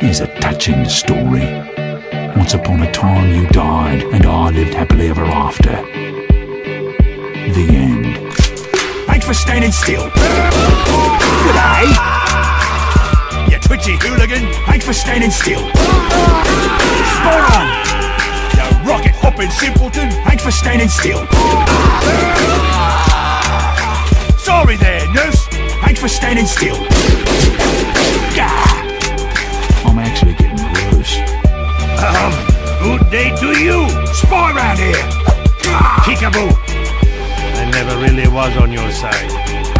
Here's a touching story. Once upon a time you died, and I lived happily ever after. The end. Thanks for standing still. G'day. You twitchy hooligan. Thanks for standing still. Spot on. You rocket hopping simpleton. Thanks for standing still. Sorry there, nurse. Thanks for standing still. Day to you, Spy round here. Peekaboo. I never really was. On your side.